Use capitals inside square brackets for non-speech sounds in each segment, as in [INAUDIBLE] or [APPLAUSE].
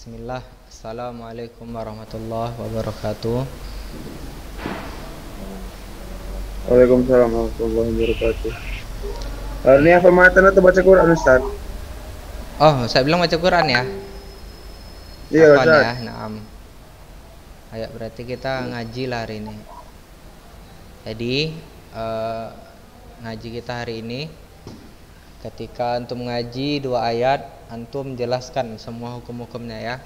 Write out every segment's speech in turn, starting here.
Bismillah Assalamualaikum warahmatullahi wabarakatuh Waalaikumsalam warahmatullahi wabarakatuh. Uh, ini apa matan atau baca Quran Ustaz? Oh saya bilang baca Quran ya Iya Afwan Ustaz. ya Naam Ayo berarti kita ngaji lah hari ini Jadi eh, Ngaji kita hari ini Ketika antum ngaji dua ayat Antum jelaskan semua hukum-hukumnya ya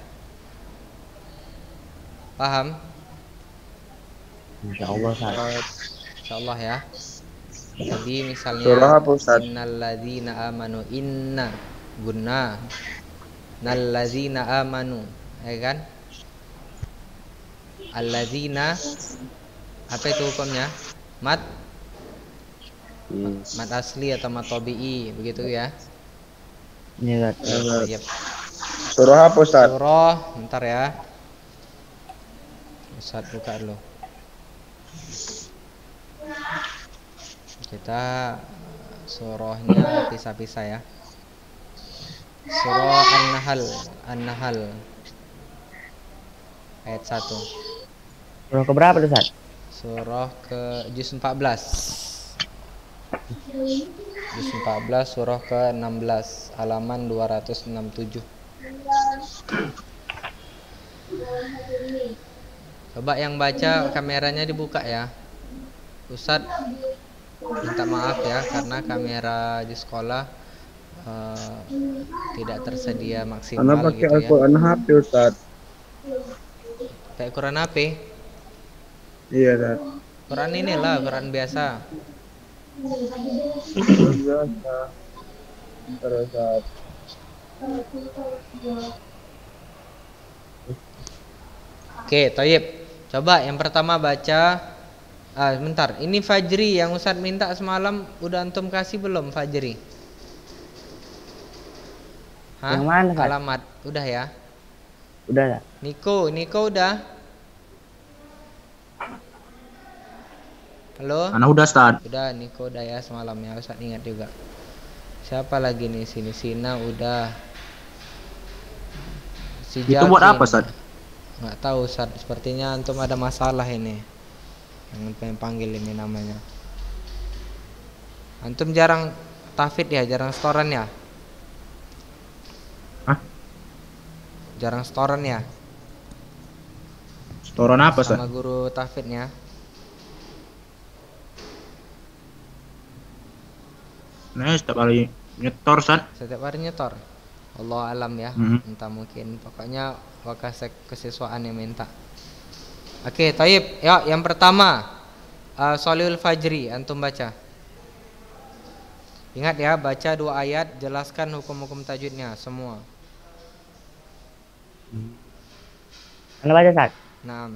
Paham? Insya Allah Ustaz. Eh, Insyaallah ya. Jadi misalnya Surah apa, Ustaz? innalladzina amanu inna guna nalladzina amanu ya kan? Alladzina apa itu hukumnya? Mat Hmm. mat asli atau mat tabi'i begitu ya. Ini Ustaz. Yep. Surah apa Ustaz? Surah, bentar ya. Ustaz buka dulu. Kita surahnya pisah-pisah ya. Surah An-Nahl, An-Nahl. Ayat 1. Surah keberapa tuh Ustaz? Surah ke juz 14. Juz 14 surah ke-16 halaman 267. Coba yang baca kameranya dibuka ya. Ustadz minta maaf ya karena kamera di sekolah eh, tidak tersedia maksimal pakai gitu ya. Al-Quran HP Ustaz. Kayak Quran apa? Iya Ustaz. Quran inilah Quran biasa. Biasa. Ustaz. Oke, Toyib. Coba yang pertama baca Ah, bentar. Ini Fajri yang Ustadz minta semalam udah antum kasih belum Fajri? Hah? Yang mana, Pak? Alamat. Udah ya? Udah Ustaz. Niko, Niko udah? Halo? Anak udah start. Udah, Niko udah ya semalam ya, Ustadz ingat juga. Siapa lagi nih sini? Sina udah. Si Itu buat Jakin. apa, Ustadz? Nggak tahu, Ustadz. Sepertinya antum ada masalah ini. Yang pengen panggil ini namanya. Antum jarang tafid ya, jarang setoran ya? Hah? Jarang setoran ya? Setoran apa, sama Ustaz? guru tafidnya Nah, setiap kali nyetor, Ustaz. setiap hari nyetor? Allah alam ya Mhm. entah mungkin. Pokoknya wakas kesiswaan yang minta. Oke Taib. Ya yang pertama uh, Solihul Fajri antum baca. Ingat ya baca dua ayat jelaskan hukum-hukum tajwidnya semua. Anda baca Ustaz? nah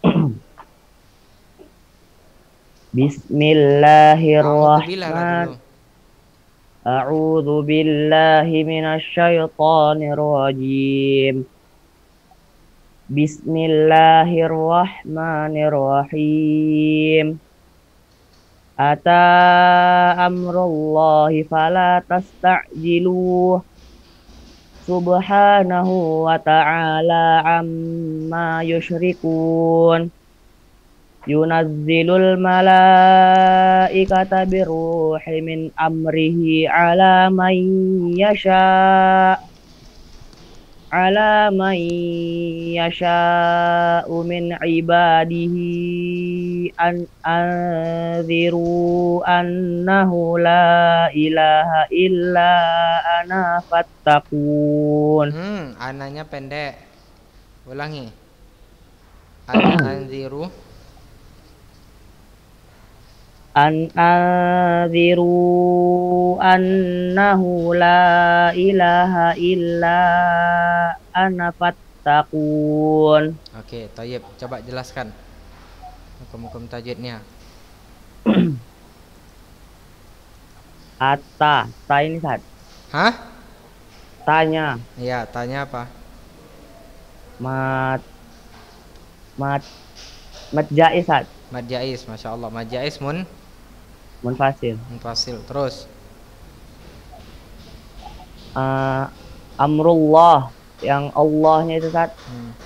[CLEARS THROAT] Bismillahirrahmanirrahim. A'udzu billahi minasy syaithanir rajim. Bismillahirrahmanirrahim. Ata amrullahi fala tasta'jilu. Subhanahu wa ta'ala amma yusyrikun yunazzilul malaikata biruhi min amrihi ala man yasha ala man yasha'u min ibadihi an anziru annahu la ilaha illa ana fattakun hmm, ananya pendek. Ulangi. An anziru أن أنذروا أنه لا إله إلا أنا فاتقون Oke, Toyib, coba jelaskan hukum-hukum tajwidnya. Ata, ta ini saat Hah? tanya Iya, tanya apa? mat mat mat jais saat Mad jais, masya Allah. Mad jais mun munfasil munfasil. Terus, Eh, amrullah yang Allahnya itu saat Hmm.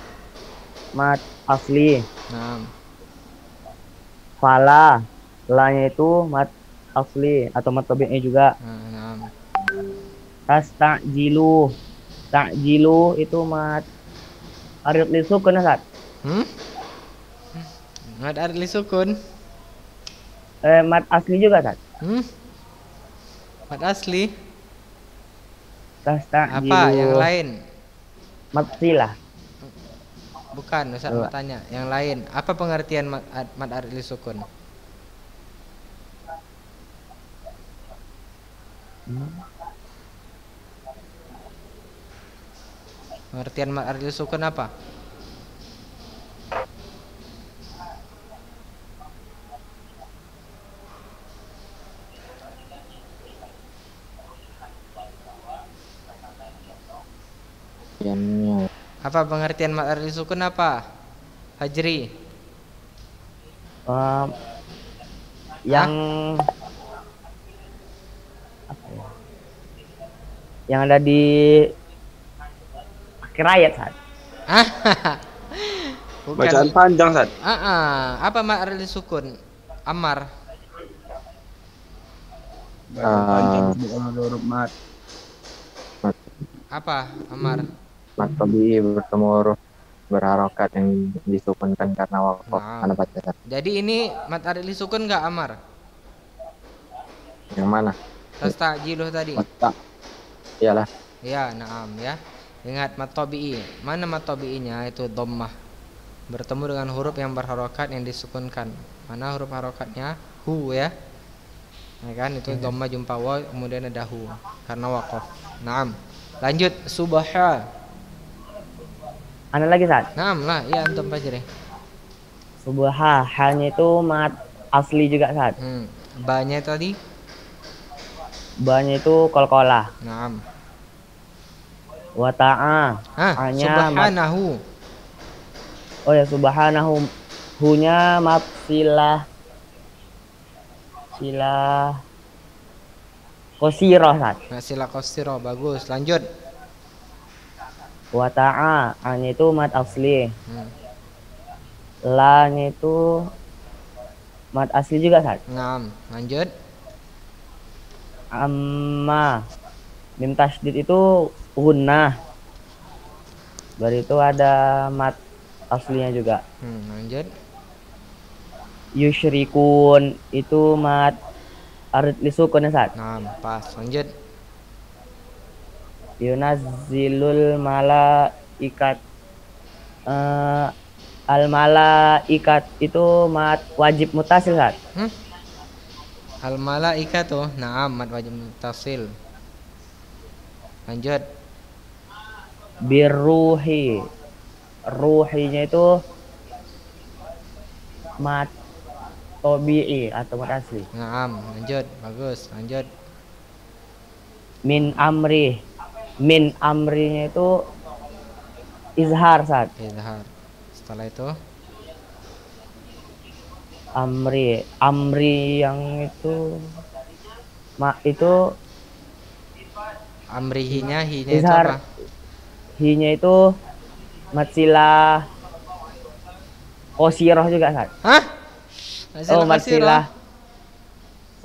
mat asli. Naam. Fala. La-nya itu mat asli atau mat tabi'i juga. Nah, naam. Tasta'jilu. Ta'jilu itu mat arid li sukun saat. Hmm? Mad arli sukun. Eh, mat asli juga saat. Hmm? Mad asli. Tasta'jilu. Apa yang lain? Mat silah. Bukan, Ustaz mau tanya. Yang lain, apa pengertian mad, ad- mad arli sukun? Pengertian mad arli sukun apa? Apa pengertian mad arli sukun apa? Hajri. Em, yang apa ya? Yang ada di akhir ayat saat. Ah, [LAUGHS] Bukan. Bacaan panjang, Sat. Ah, ah. apa mad arli sukun? Amar. Bacaan panjang mat. Apa? Amar. mat tabi'i bertemu berharokat yang disukunkan karena wakaf Nah. Sat. Jadi ini mat arli sukun enggak Amar? yang mana Tastajiluh tadi. Mata iyalah Ya, naam ya. Ingat mat tabi'i. Mana mat tabi'inya? Itu dhammah. Bertemu dengan huruf yang berharokat yang disukunkan. Mana huruf harokatnya? Hu ya. Ya kan itu dhammah jumpa waw kemudian ada hu karena waqaf. Naam. Lanjut subha. Ada lagi saat. Naam lah, ya antum Fajri. Subha hanya itu mat asli juga saat. Hmm. Ba-nya tadi? Banyak itu kol-kolah. Naam. Wa ta'a. Hah, Hanya mat- subhanahu. Oh ya subhanahu hunya mat silah silah kosiroh saat. Nasilah qasira bagus. Lanjut. Wa ta'a hanya itu mat asli. Hmm. Itu mat asli juga saat. Naam. Lanjut. Amma mim tasdid itu gunnah. Baru itu ada mat aslinya juga. Hmm, lanjut. Yusyrikun itu mat arid lisukun saat. Naam, pas. Lanjut. Yunazzilul malaikat eh al malaikat itu mat wajib mutasil saat. Hmm? Al malaikatu na'am mad wajib mutasil. Lanjut. Birruhi. Ruhinya itu mat tobi'i atau mat asli. Na'am, lanjut. Bagus. Lanjut. Min amri. Min amrinya itu izhar saat. Izhar. Setelah itu Amri. Amri yang itu ma itu amrihinya hinya itu izhar apa? hinya itu matsilah kosiroh juga saat. Hah? Oh Masilah matsilah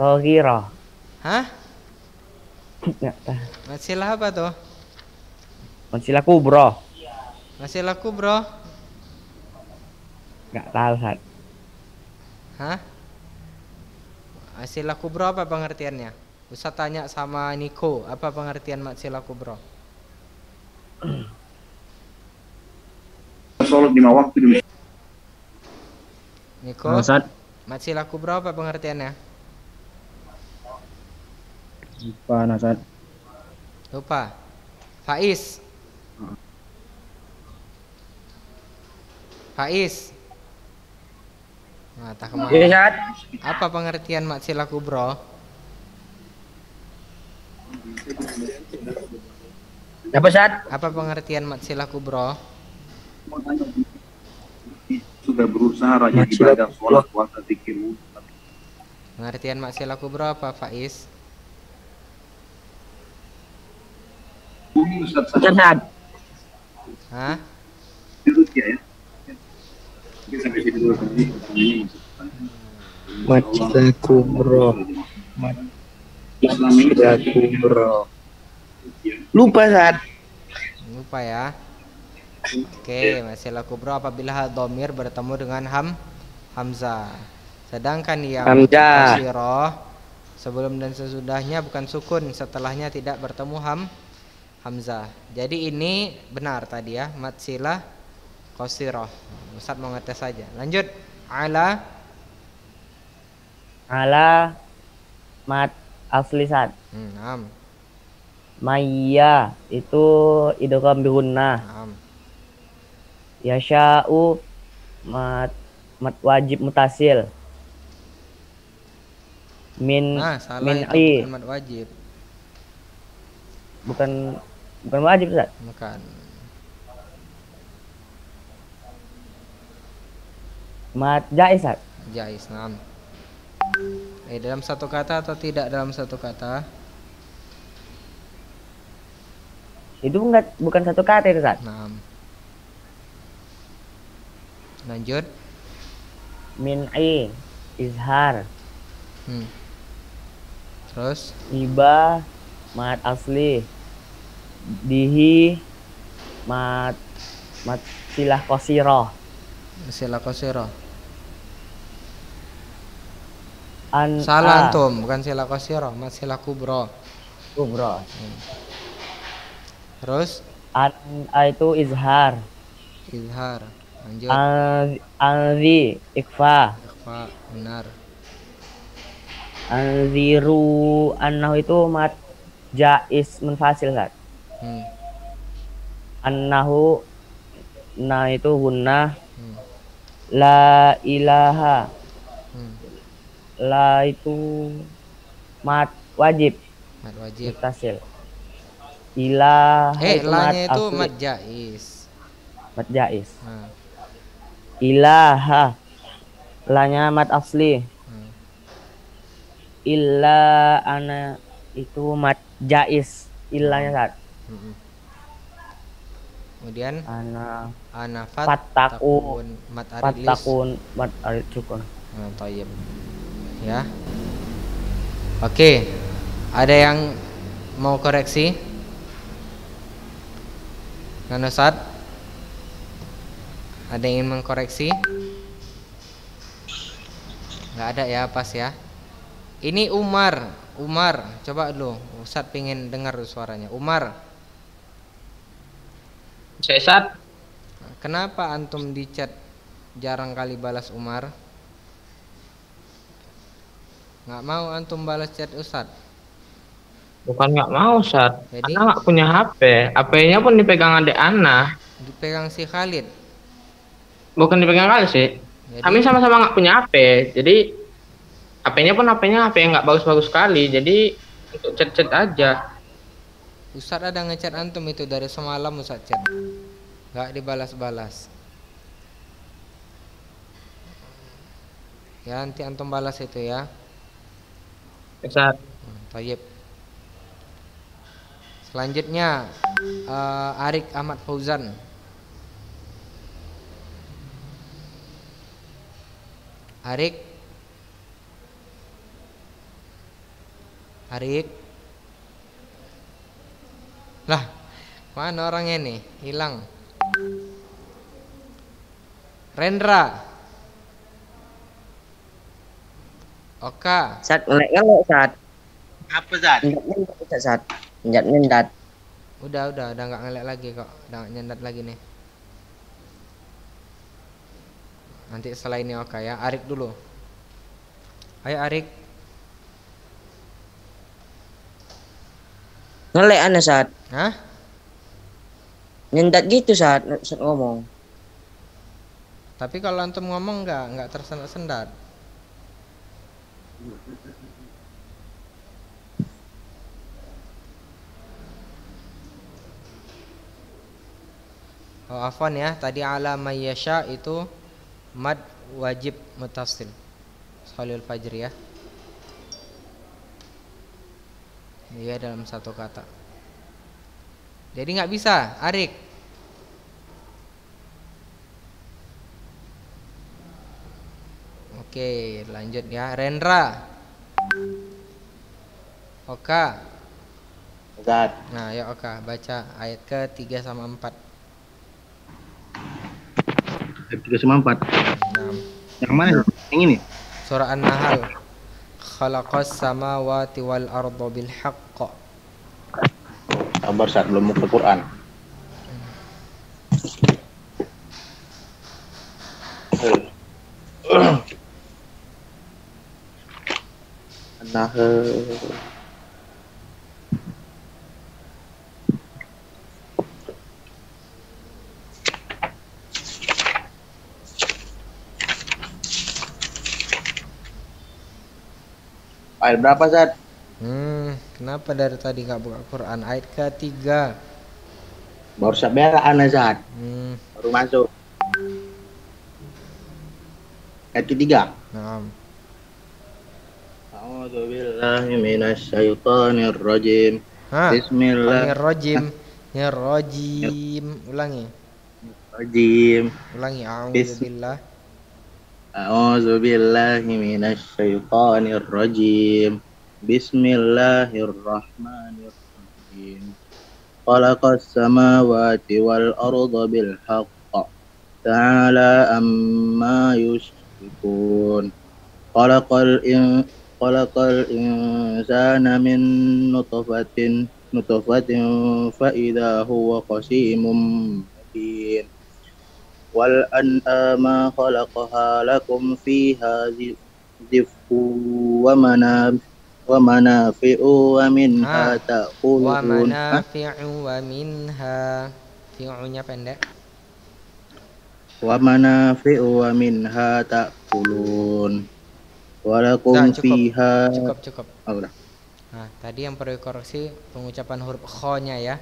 sogiroh. Hah? Masilah apa tuh? Matsilah kubro. Masilah kubro. Nggak tahu saat. Hah? Masilah kubro apa pengertiannya? Ustaz tanya sama Niko, apa pengertian masilah kubro? [CLEARS THROAT] Sholat lima waktu di. Niko, Ustaz. masilah kubro apa pengertiannya? Lupa Ustaz. Lupa. Faiz. Faiz. Nah, tak ke mana. Saat. Apa pengertian maksilah kubro? Apa saat? Apa pengertian maksilah kubro? Sudah berusaha rajin ibadah, sholat, puasa, zikir, Pengertian maksilah kubro apa, Faiz? Bumi Ustaz Saat. Hah? Macda kubro. Macda kubro. Lupa saat. Lupa ya. Oke, masalah kubro apabila domir bertemu dengan ham hamzah. Sedangkan yang Hamzah. sebelum dan sesudahnya bukan sukun, setelahnya tidak bertemu ham hamzah. Jadi ini benar tadi ya, mat silah qasiroh. Ustaz mau ngetes saja. Lanjut. Ala Ala mat asli saat. hmm, am, Maya itu idgham bihunna. am. Yasha'u mat mat wajib mutasil. Min Nah, salah min itu i mat wajib. Bukan bukan wajib Ustaz. Bukan. Mat jaiz Ustaz. Jais, naam. Eh, dalam satu kata atau tidak dalam satu kata? Itu enggak bukan satu kata itu Ustaz. Naam. Lanjut. Min i izhar. Hmm. Terus Iba mat asli. Dihi mat mat silah kosiroh. sila kosiro. An Salah antum, bukan sila kosiro, mas sila kubro. kubro. Terus An a itu izhar. izhar. Lanjut. An anzi ikfa. Ikhfa, benar. Anziru annahu itu mat jais munfasil Ustaz. Hmm. Annahu nah itu gunnah Hmm. la ilaha Hmm. la itu mat wajib Mat wajib. mutasil ilaha Eh, itu mat lanya itu asli, mat jais. mat jais Nah, ilaha lanya mat asli hmm. illa ana itu mat jais illanya saat. Kemudian ana anafat Fattaku. mat arilis. fatakun mat sukun Nah, toyib. Ya. Oke. Ada yang mau koreksi? Nano Ustaz? Ada yang ingin mengkoreksi? Nggak ada ya, pas ya. Ini Umar, Umar, coba dulu. Ustaz pengen dengar suaranya. Umar, Sesat. kenapa antum di chat jarang kali balas Umar? Nggak mau antum balas chat Ustaz. Bukan nggak mau, Sat. Jadi? Ana nggak punya HP. HP-nya pun dipegang adik Ana. Dipegang si Khalid. Bukan dipegang kali sih. Jadi, Kami sama-sama nggak punya HP. Jadi HP-nya pun HP-nya HP yang nggak bagus-bagus sekali. Jadi untuk chat-chat aja. Ustaz ada ngechat antum itu dari semalam Ustaz chat. Nggak dibalas-balas. Ya nanti antum balas itu ya. Sat. Hmm, Tayyib. Selanjutnya eh, Arik Ahmad Fauzan. Arik. Arik. Lah, mana orangnya nih? Hilang. Rendra. Oka. saat ngelek ngelek saat Apa saat? nyendat nyendat saat nyendat nyendat Udah, udah, udah nggak ngelek lagi kok. Udah nggak nyendat lagi nih. Nanti setelah ini oke ya. Arik dulu. Ayo Arik. Ngelek aneh saat Hah? nyendat gitu saat saat ngomong Tapi kalau antum ngomong nggak nggak tersendat-sendat. Oh, afwan ya, tadi ala mayyasha itu mad wajib mutasil. Khalil Fajri ya. Iya dalam satu kata. Jadi nggak bisa, Arik. Oke, lanjut ya, Rendra. Oka. Oka. Nah, ya Oka, baca ayat ke 3 sama 4. Ayat 3 sama 4. Nah. Yang mana? Yang ini. Surah An-Nahl. Khalaqas samawati wal arda bil haqq. Sabar saat belum ke Quran. Nah, ayat berapa Zat? Hmm, kenapa dari tadi nggak buka Quran? Ayat ke-3. Baru sebelaan Zat, Hmm, baru masuk. Ayat ketiga. nah. A'udzu billahi minasyaitonir rajim. Rojim. Ya [LAUGHS] rojim. Ulangi. Rajim. Ulangi. A'udzu billahi minasyaitonir rajim. Bismillahirrahmanirrahim. Khalaqas samawati wal arda bil haqq. Ta'ala amma yusyrikun. Khalaqal in khalaqal insana min nutfatin nutfatin fa idza huwa qasimun mubin. wal an'ama khalaqaha wa manafi'u wa minha Ah, Wa ta'kulun Hah? manafi'u wa minha. Fi'unya pendek. wa manafi'u wa minha ta'kulun cukup. fiha Cukup, cukup. Oh, udah. Nah, tadi yang perlu dikoreksi pengucapan huruf kho-nya ya.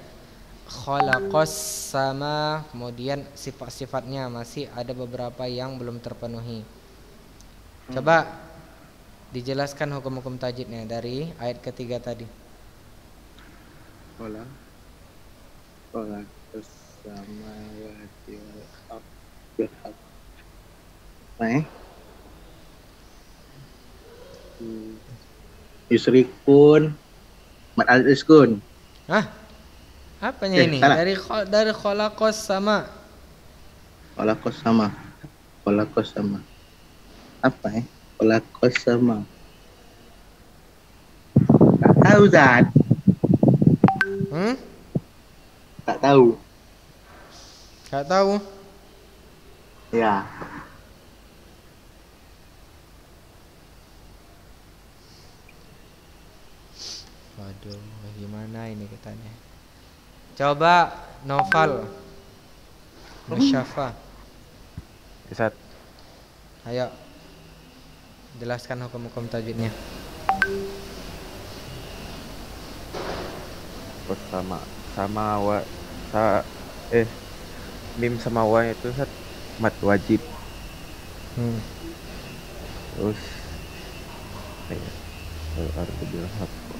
Khalaqas sama kemudian sifat-sifatnya masih ada beberapa yang belum terpenuhi. Coba dijelaskan hukum-hukum tajwidnya dari ayat ketiga tadi. Wal ardh bil haqq. Apa ya? Hmm. Yusrikun Mat al iskun Hah? Apanya Eh, ini? salah. Dari dari khalaqas sama. Walakos sama Walakos sama Apa ya? Walakos sama Tak tahu Zat Hmm? Tak tahu Gak tahu. Ya Waduh, gimana ini kitanya? Coba Noval. Musyafa. Ustaz, Ayo. Jelaskan hukum-hukum tajwidnya. kos sama sama wa sa eh mim sama wa itu Ustaz mat wajib Hmm. terus eh, bil haqq.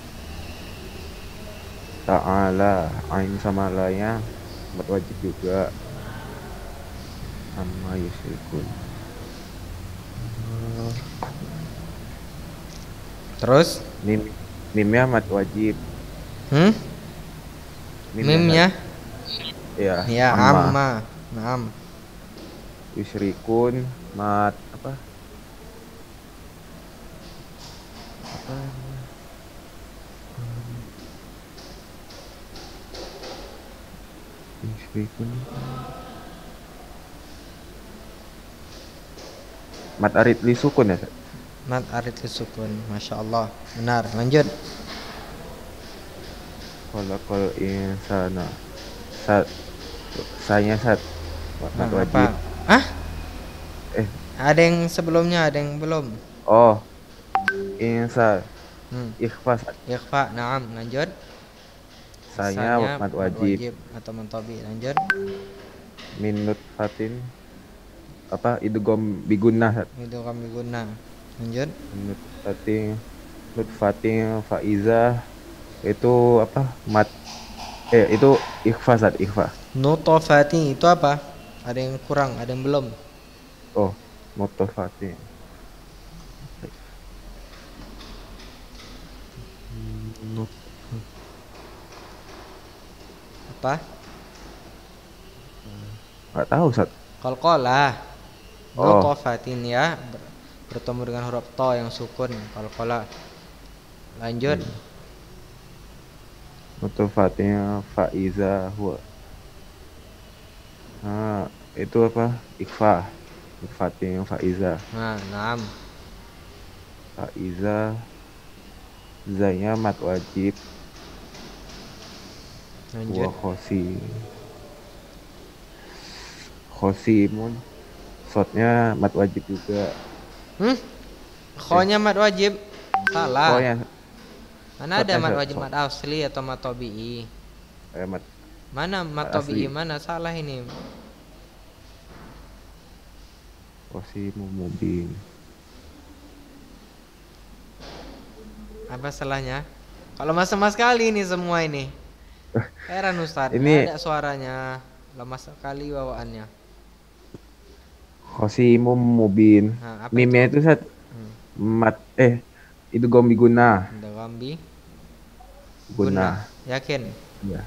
Ta'ala ain sama lanya mat wajib juga sama yusrikun Terus? mim mimnya mat wajib Hmm? Mimnya, Mimnya? ya Ya, amma. amma. Naam. yusrikun mat apa apa namanya? Hmm. Yusrikun mat arit li sukun ya? Mat arid sukun. Masya Allah. Benar. Lanjut. Khalaqal insana sat saya sat mat Nah, wajib apa? Ah? Eh. Ada yang sebelumnya, ada yang belum. oh insan Hmm. ikhfa. Ikhfa. Naam. Lanjut. Saya Misalnya, mat mat wajib atau mentobi. Lanjut. minut fatin apa idgham bigunnah Sat. Itu kami guna. Lanjut. minut fatin minut fatin faiza itu apa mat eh itu ikhfa Sat, ikhfa Nutofati itu apa? Ada yang kurang, ada yang belum. oh motofatin apa? Nggak tahu Ustaz. Qalqalah. Oh. Waqafatin ya ber- bertemu dengan huruf to yang sukun qalqalah. Lanjut. Nutfatnya faiza huwa. Nah, itu apa? Ikfa. Nutfatnya faiza. Nah, naam. Faiza Zanya mat wajib wa Lanjut. khosi khosimun Shotnya mat wajib juga Hmm? Khonya mad wajib. Salah. Oh ya Mana ada Shotnya shot, wajib shot. mad asli atau mad tabi'i? eh, mat Mana Mad tabi'i asli. mana salah ini? khosimun mubin Apa salahnya? Kalau mas-mas sekali ini semua ini. Heran Ustaz, Ini- ada suaranya. Lemas sekali bawaannya. khosimum mubin Nah, mimnya itu saat Hmm. mat eh itu gombi guna Ada gambi. guna Yakin? iya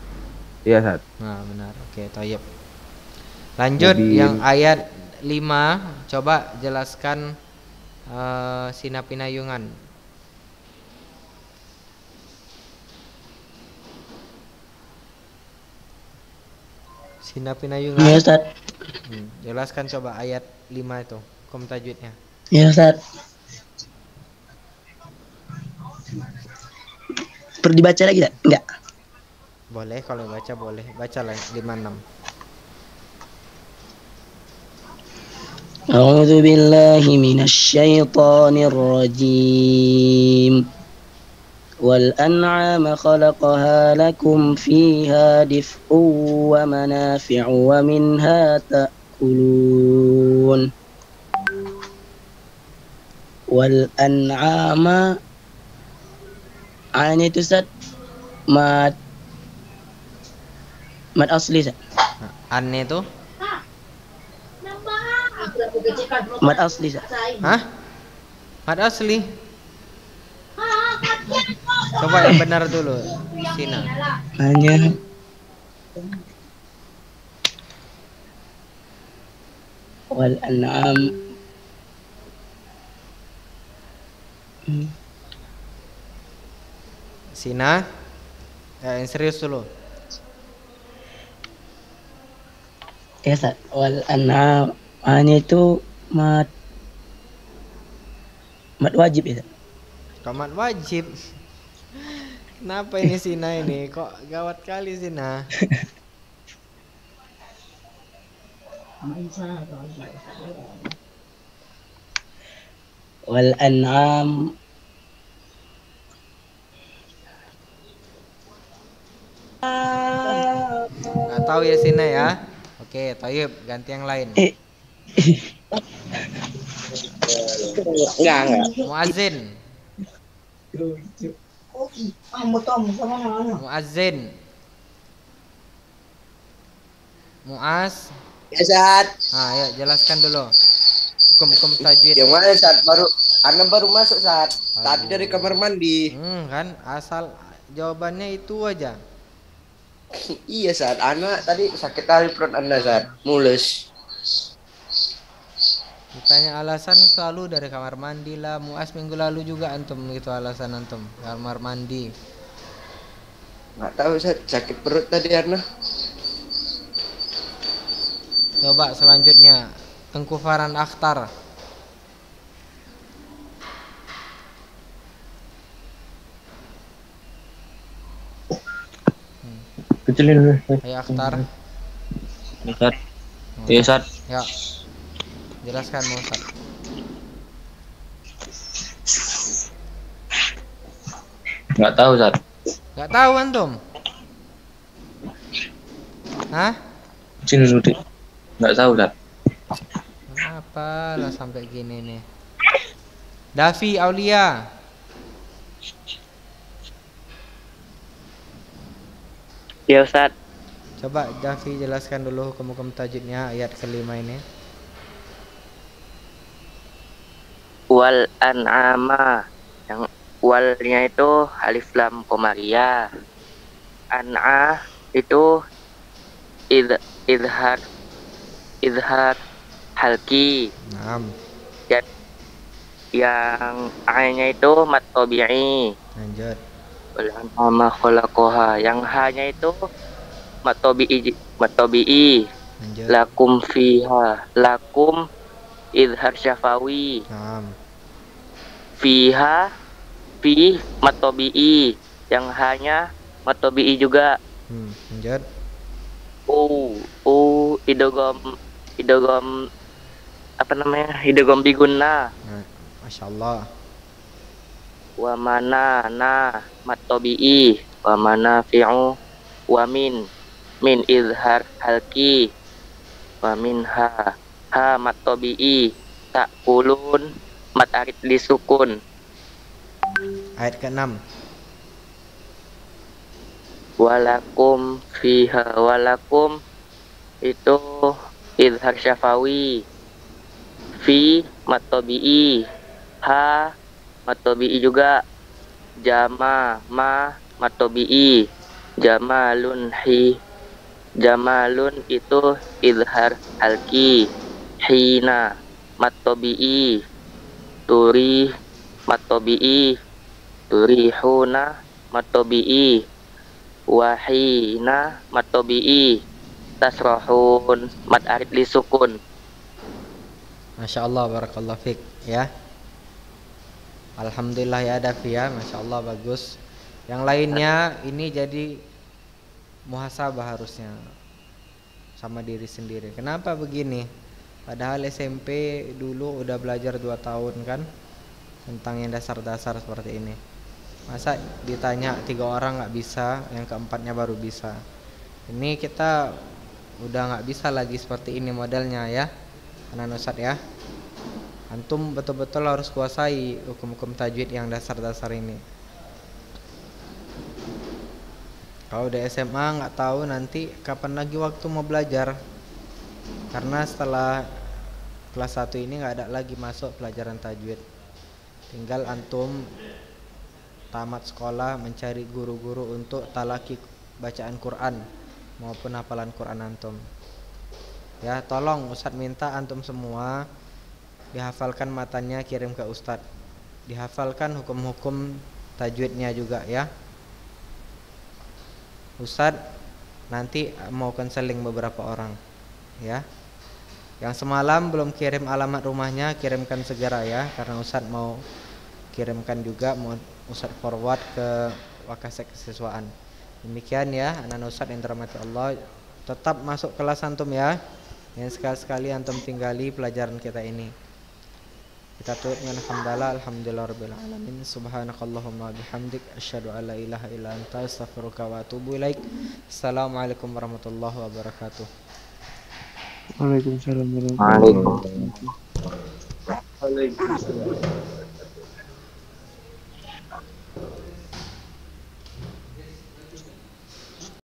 iya saat Nah, benar. Oke, toyib. Lanjut Mubin. yang ayat 5, coba jelaskan eh, Sina Sinapina yunga. Ya Ustaz. Hmm, jelaskan coba ayat 5 itu, kom tajwidnya. Iya, Ustaz. Perlu dibaca lagi tak? Enggak. Boleh kalau baca boleh. Baca lah 56. A'udzu billahi minasy syaithanir rajim. والأنعام خلقها لكم فيها دفء ومنافع ومنها تأكلون والأنعام عن تسد مات مات أصلي Ustaz. Nah, aneh tuh? مات أصلي Ustaz. Hah? Mad asli. Coba yang benar dulu, Sina. Hanya. Wal an'am. Sina ya, yang serius dulu. Ya Sat. wal an'am. Hanya itu mat mat wajib ya Kamat wajib. Kenapa ini Sina ini? Kok gawat kali Sina? [LAUGHS] Wal an'am Gak tahu ya Sina ya. Oke, Toyib ganti yang lain. Eh. Enggak, enggak. Muazin. Muazin. Muaz. Ya, Sat. Ah, ya jelaskan dulu. Hukum-hukum tajwid. Yang mana, Sat? Baru Anda baru masuk, Sat. Tadi dari kamar mandi. Hmm, kan asal jawabannya itu aja. iya, Sat. Anak tadi sakit hari perut Anda, Sat. Mulus. Ditanya alasan selalu dari kamar mandi lah. Muas minggu lalu juga antum gitu alasan antum kamar mandi. Nggak tahu, Sat. Sakit perut tadi, Anda. Coba selanjutnya Tengku Farhan Akhtar. Kecilin. Ayo Akhtar. Ustaz. Iya, Ustaz. Ya. Jelaskan Ustaz. Enggak tahu, Ustaz. Gak tahu antum? Hah? Sini dulu, Dik. Enggak tahu, Ustaz. Kenapa lah sampai gini nih? Davi Aulia. ya Ustaz Coba Davi jelaskan dulu hukum-hukum tajwidnya ayat kelima ini. Wal an'ama yang walnya itu alif lam komaria an'a itu id idhar idhar halki Naam. dan yang A-nya itu mat tabi'i Lanjut. wal an'ama khalaqaha yang hanya itu mat tabi'i mat tabi'i Lanjut. lakum fiha lakum idhar syafawi Naam. Fiha fi mat tabi'i yang hanya mat tabi'i juga. Hmm. Lanjut. u u idogom idogom apa namanya? Idogom biguna. Nah, Masya Allah. wa mana na mat tabi'i wa mana fi'u. Wa min min izhar halki. Wa min ha ha mat tabi'i tak kulun mat arid disukun Ayat ke-6. walakum fiha walakum itu izhar syafawi. Fi mat tabi'i ha mat tabi'i juga. Jama ma mat tabi'i jamalun hi. Jamalun itu izhar halki. Hina mat tabi'i turi mat tabi'i turihuna mat tabi'i wahina mat tabi'i tasrahun mat arid li sukun Masya Allah, barakallah fik ya. Alhamdulillah ya Dafi ya, Masya Allah bagus. Yang lainnya ini jadi muhasabah harusnya sama diri sendiri. Kenapa begini? Padahal SMP dulu udah belajar 2 tahun kan tentang yang dasar-dasar seperti ini. Masa ditanya tiga orang nggak bisa, yang keempatnya baru bisa. Ini kita udah nggak bisa lagi seperti ini modelnya ya anak Ustaz ya antum betul-betul harus kuasai hukum-hukum tajwid yang dasar-dasar ini kalau udah SMA nggak tahu nanti kapan lagi waktu mau belajar karena setelah kelas 1 ini nggak ada lagi masuk pelajaran tajwid. Tinggal antum tamat sekolah mencari guru-guru untuk talaki bacaan Quran maupun hafalan Quran antum. Ya tolong Ustadz minta antum semua dihafalkan matanya kirim ke Ustadz. Dihafalkan hukum-hukum tajwidnya juga ya. Ustadz nanti mau konseling beberapa orang ya yang semalam belum kirim alamat rumahnya kirimkan segera ya karena Ustadz mau kirimkan juga mau Ustadz forward ke Wakasek kesiswaan. Demikian ya anak Ustadz yang dirahmati Allah. Tetap masuk kelas antum ya. Yang sekali-sekali antum tinggali pelajaran kita ini. Kita tutup dengan hamdalah alhamdulillah rabbil alamin. Subhanakallahumma bihamdik asyhadu an la ilaha illa anta astaghfiruka wa atubu ilaik. Assalamualaikum warahmatullahi wabarakatuh Waalaikumsalam warahmatullahi Waalaikumsalam. wabarakatuh.